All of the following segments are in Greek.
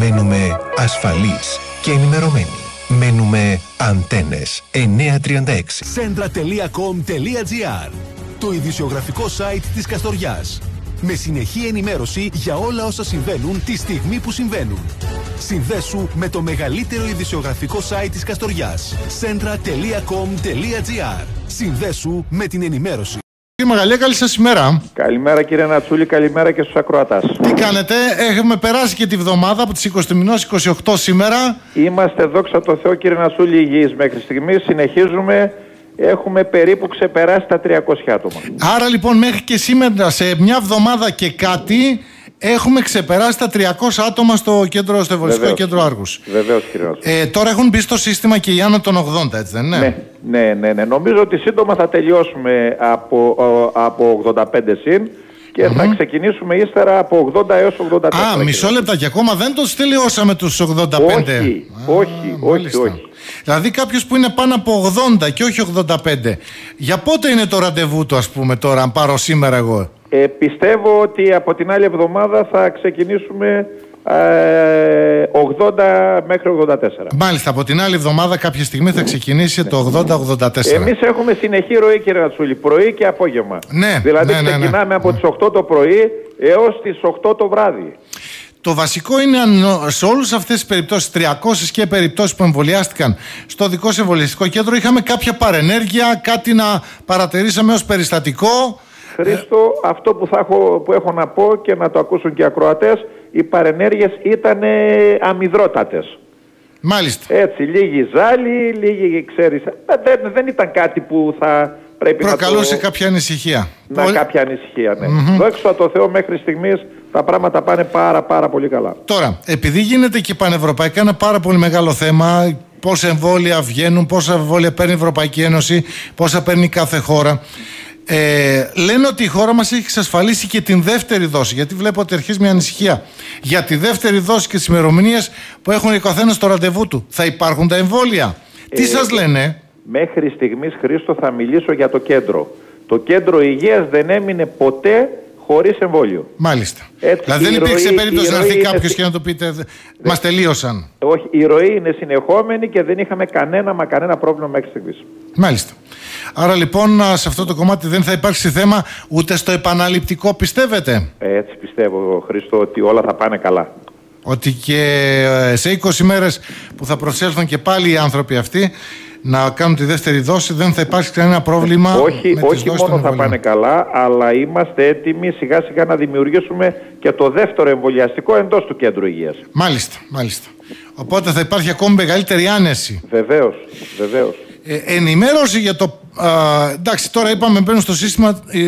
Μένουμε ασφαλείς και ενημερωμένοι. Μένουμε αντένες 936. Centra.com.gr Το ειδησιογραφικό site της Καστοριάς. Με συνεχή ενημέρωση για όλα όσα συμβαίνουν τη στιγμή που συμβαίνουν. Συνδέσου με το μεγαλύτερο ειδησιογραφικό site της Καστοριάς. Centra.com.gr Συνδέσου με την ενημέρωση. Κύριε Μαγαλία, καλή σας ημέρα. Καλημέρα κύριε Νατσούλη, καλημέρα και στους ακροατάς. Τι κάνετε, έχουμε περάσει και τη βδομάδα από τις 20 του μηνός, 28 σήμερα. Είμαστε δόξα τω Θεώ κύριε Νατσούλη υγιείς μέχρι στιγμής, συνεχίζουμε, έχουμε περίπου ξεπεράσει τα 300 άτομα. Άρα λοιπόν μέχρι και σήμερα σε μια εβδομάδα και κάτι έχουμε ξεπεράσει τα 300 άτομα στο, κέντρο, στο Ευολιστικό Βεβαίως. Κέντρο Άργους. Βεβαίως κύριε Νατσούλη. Ε, τώρα έχουν μπει στο σύστημα και οι άνω των 80, έτσι δεν είναι; Ναι, ναι, ναι, ναι. Νομίζω ότι σύντομα θα τελειώσουμε από, ο, από 85 συν και θα ξεκινήσουμε ύστερα από 80 έως 84. Α, κύριε μισό λεπτά και ακόμα δεν το τελειώσαμε τους 85. Όχι, όχι, όχι, μάλιστα. όχι. Δηλαδή κάποιος που είναι πάνω από 80 και όχι 85. Για πότε είναι το ραντεβού του, ας πούμε, τώρα, αν πάρω σήμερα εγώ; Ε, πιστεύω ότι από την άλλη εβδομάδα θα ξεκινήσουμε ε, 80 μέχρι 84. Μάλιστα, από την άλλη εβδομάδα κάποια στιγμή θα ξεκινήσει το 80-84. Εμείς έχουμε συνεχή ροή κύριε Ρατσούλη, πρωί και απόγευμα. Ναι, δηλαδή ναι, ναι, ναι. ξεκινάμε από τις 8 το πρωί έως τις 8 το βράδυ. Το βασικό είναι αν σε όλες αυτές τις περιπτώσεις, 300 και περιπτώσεις που εμβολιάστηκαν στο δικό σε εμβολιαστικό κέντρο, είχαμε κάποια παρενέργεια, κάτι να παρατηρήσαμε ως περιστατικό. Χρήστο, αυτό που, θα έχω, που έχω να πω και να το ακούσουν και οι ακροατές, οι παρενέργειες ήταν αμυδρότατες. Μάλιστα. Έτσι, λίγοι ζάλοι, λίγοι ξέρεις. ε, Δεν, δεν ήταν κάτι που θα πρέπει Προκαλούσε να το... κάποια ανησυχία. Να Πολύ- κάποια ανησυχία, ναι. Δόξα τω Θεώ μέχρι στιγμής τα πράγματα πάνε πάρα πάρα πολύ καλά. Τώρα, επειδή γίνεται και πανευρωπαϊκά ένα πάρα πολύ μεγάλο θέμα, πόσα εμβόλια βγαίνουν, πόσα εμβόλια παίρνει η Ευρωπαϊκή Ένωση, πόσα παίρνει κάθε χώρα. Ε, λένε ότι η χώρα μας έχει εξασφαλίσει και την δεύτερη δόση, γιατί βλέπω ότι αρχίζει μια ανησυχία για τη δεύτερη δόση και τις ημερομηνίες που έχουν ο καθένας στο ραντεβού του. Θα υπάρχουν τα εμβόλια. Τι σας λένε, Μέχρι στιγμής, Χρήστο, θα μιλήσω για το κέντρο. Το κέντρο υγείας δεν έμεινε ποτέ χωρίς εμβόλιο. μάλιστα. Έτσι, δηλαδή δεν η υπήρξε ροή- περίπτωση η να ροή έρθει είναι κάποιος στη- και να το πείτε, μας τελείωσαν. Όχι, η ροή είναι συνεχόμενη και δεν είχαμε κανένα μα κανένα πρόβλημα μέχρι στιγμής. Μάλιστα. Άρα λοιπόν α, σε αυτό το κομμάτι δεν θα υπάρξει θέμα ούτε στο επαναληπτικό πιστεύετε; Έτσι πιστεύω, Χρήστο, ότι όλα θα πάνε καλά. ότι και ε, σε 20 μέρες που θα προσέλθουν και πάλι οι άνθρωποι αυτοί να κάνουν τη δεύτερη δόση δεν θα υπάρξει κανένα πρόβλημα όχι με τις όχι δόσεις μόνο των θα εμβολίων. πάνε καλά, αλλά είμαστε έτοιμοι σιγά σιγά να δημιουργήσουμε και το δεύτερο εμβολιαστικό εντός του κέντρου υγείας. Μάλιστα, μάλιστα. Οπότε θα υπάρχει ακόμη μεγαλύτερη άνεση. Βεβαίως, βεβαίως. Ε, ενημέρωση για το. Α, εντάξει, τώρα είπαμε μπαίνουν στο σύστημα ε,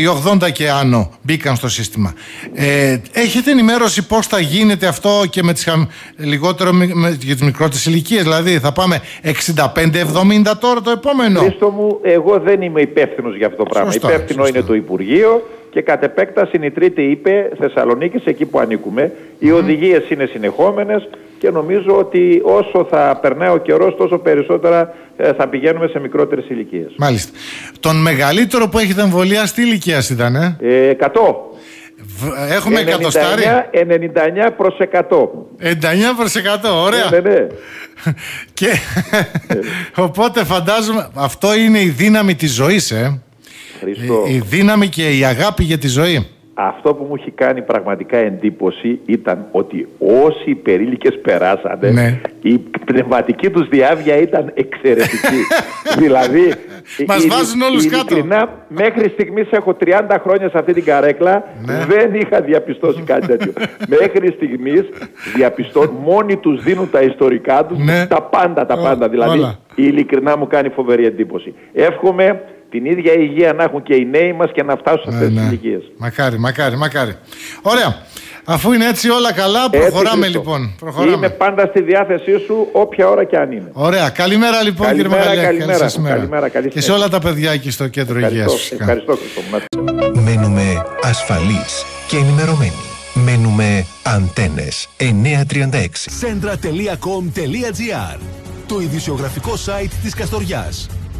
οι 80 και άνω μπήκαν στο σύστημα. Ε, έχετε ενημέρωση πώς θα γίνεται αυτό και με τις χαμ- λιγότερο με, με, για τις μικρότερες ηλικίες, δηλαδή θα πάμε 65-70 τώρα το επόμενο; Χρήστο μου, εγώ δεν είμαι υπεύθυνος για αυτό το πράγμα. Σωστό, υπεύθυνο σωστό. είναι το Υπουργείο και κατ' επέκταση η τρίτη είπε Θεσσαλονίκης, εκεί που ανήκουμε. Οι οδηγίες είναι συνεχόμενες και νομίζω ότι όσο θα περνάει ο καιρός, τόσο περισσότερα ε, θα πηγαίνουμε σε μικρότερες ηλικίες. Μάλιστα. Τον μεγαλύτερο που έχετε εμβολιάσει τι ηλικία ήταν, ε; Ε, 100. Β- Έχουμε εκατοστάρι; 99 προς 100. 99 προς 100, ωραία. Ναι, ναι. Και οπότε φαντάζομαι αυτό είναι η δύναμη της ζωής, ε; Χριστό. Η δύναμη και η αγάπη για τη ζωή. Αυτό που μου έχει κάνει πραγματικά εντύπωση ήταν ότι όσοι υπερήλικες περάσανε, Ναι. η πνευματική τους διάβια ήταν εξαιρετική. δηλαδή, Μας η- βάζουν όλους κάτω. ειλικρινά, μέχρι στιγμής έχω 30 χρόνια σε αυτή την καρέκλα, Ναι. δεν είχα διαπιστώσει κάτι τέτοιο. μέχρι στιγμής διαπιστώ, μόνοι τους δίνουν τα ιστορικά τους, Ναι. τα πάντα, τα Ό, πάντα. δηλαδή, όλα. ειλικρινά μου κάνει φοβερή εντύπωση. Εύχομαι την ίδια υγεία να έχουν και οι νέοι μας και να φτάσουν σε αυτές τις ηλικίες. Μακάρι, μακάρι, μακάρι. Ωραία. Αφού είναι έτσι όλα καλά, Έτσι, προχωράμε Χρήστο. λοιπόν. Προχωράμε. Είμαι πάντα στη διάθεσή σου, όποια ώρα και αν είναι. Ωραία. Καλημέρα λοιπόν Καλημέρα, κύριε Μαγαλιά. καλημέρα. Καλή σας ημέρα. Καλημέρα, καλή Και σε συνέχεια. όλα τα παιδιά εκεί στο κέντρο υγείας. Ευχαριστώ, φυσικά. ευχαριστώ Χριστό μου. Να- Μένουμε ασφαλείς και ενημερωμένοι. Μένουμε αντένες 936. Centra.com.gr Το ειδησιογραφικό site της Καστοριάς.